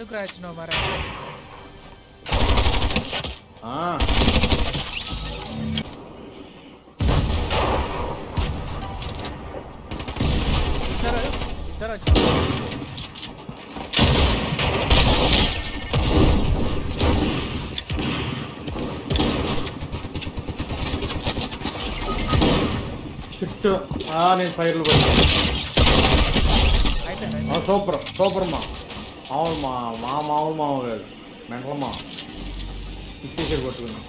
ఎందుకు రాచినావు మరి ఆ, ఇద్దరు ఇద్దరు వచ్చి షిట్ ఆ, నేను ఫైర్లు కొట్టాను అయిపోయింది ఆ, సూపర్ సూపర్ మా మామూలు మా మా మామూలు మామ కాదు మెంటల మా ఇచ్చేసాడు కొట్టుకున్నా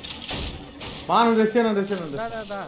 మా నువ్వు తెచ్చాను తెచ్చాను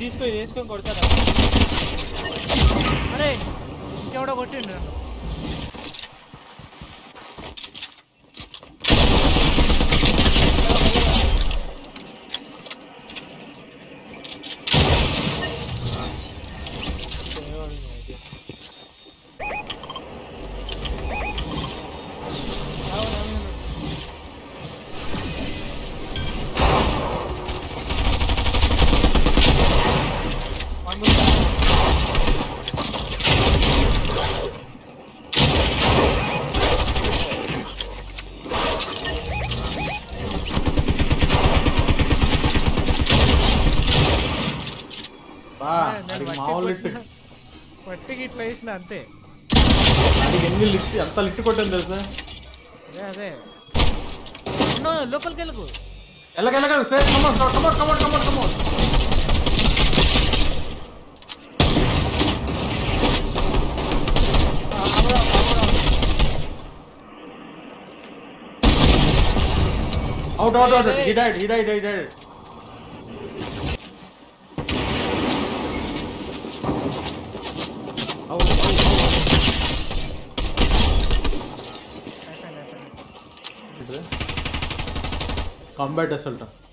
తీసుకో ఇది వేసుకొని కొడతారా? అరే ఇంకెవడో కొట్టిండు నన్ను బా నేను ఆడికి వట్టి మామూలు లిట్ కొట్టిన- వట్టికి ఇట్లా వేసిన అంతే ఆడికి ఎన్ని లిట్ ఎంత లిట్ కొట్టాను తెలుసా అదే అదే నో, లోపలికి వెళ్ళకు ఎలాగెలాగ straight come on come on come on come on come on out out out he died he died he died oh, oh, oh. combat assault